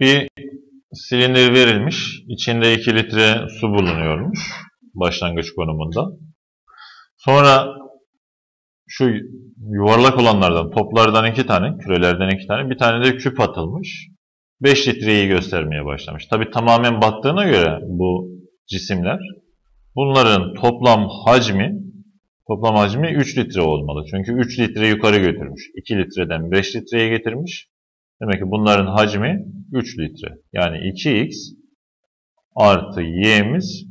Bir silindir verilmiş. İçinde 2 litre su bulunuyormuş. Başlangıç konumunda. Sonra şu yuvarlak olanlardan, toplardan iki tane, kürelerden iki tane, bir tane de küp atılmış. 5 litreyi göstermeye başlamış. Tabi tamamen battığına göre bu cisimler, bunların toplam hacmi, toplam hacmi 3 litre olmalı. Çünkü 3 litre yukarı götürmüş. 2 litreden 5 litreye getirmiş. Demek ki bunların hacmi 3 litre. Yani 2x artı y'miz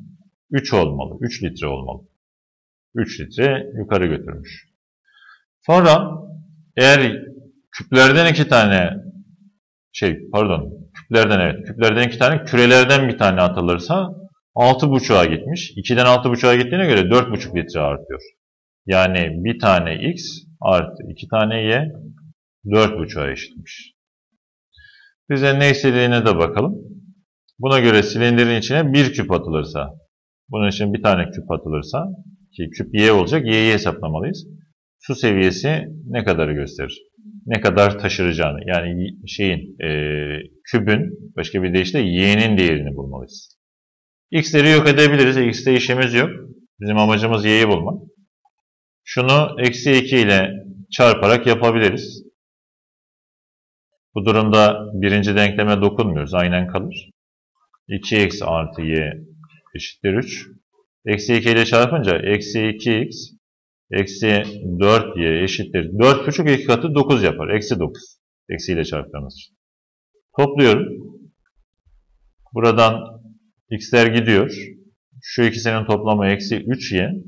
3 olmalı. 3 litre olmalı. 3 litre yukarı götürmüş. Sonra eğer küplerden iki tane şey pardon küplerden evet küplerden iki tane kürelerden bir tane atılırsa 6.5'a gitmiş. 2'den 6.5'a gittiğine göre 4.5 litre artıyor. Yani bir tane x artı iki tane y 4.5'a eşitmiş. Bize ne istediğine de bakalım. Buna göre silindirin içine bir küp atılırsa, bunun için bir tane küp atılırsa, ki küp y olacak, y'yi hesaplamalıyız. Su seviyesi ne kadarı gösterir? Ne kadar taşıracağını, yani şeyin, e, kübün, başka bir deyişle y'nin değerini bulmalıyız. x'leri yok edebiliriz, x'te işimiz yok. Bizim amacımız y'yi bulmak. Şunu eksi 2 ile çarparak yapabiliriz. Bu durumda birinci denkleme dokunmuyoruz. Aynen kalır. 2x artı y eşittir 3. Eksi 2 ile çarpınca eksi 2x eksi 4y eşittir. 4,5 2 katı 9 yapar. Eksi 9. Eksi ile çarptığımız Topluyorum. Buradan x'ler gidiyor. Şu ikisinin toplamı eksi 3y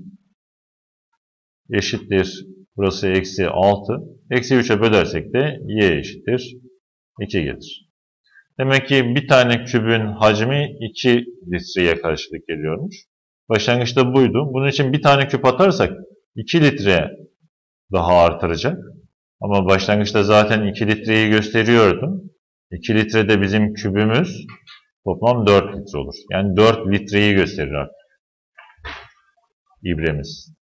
eşittir. Burası eksi 6. Eksi 3'e bölersek de y eşittir. 2 gelir. Demek ki bir tane kübün hacmi 2 litreye karşılık geliyormuş. Başlangıçta buydu. Bunun için bir tane küp atarsak 2 litre daha artıracak. Ama başlangıçta zaten 2 litreyi gösteriyordu. 2 litrede bizim kübümüz toplam 4 litre olur. Yani 4 litreyi gösterir artık. İbremiz.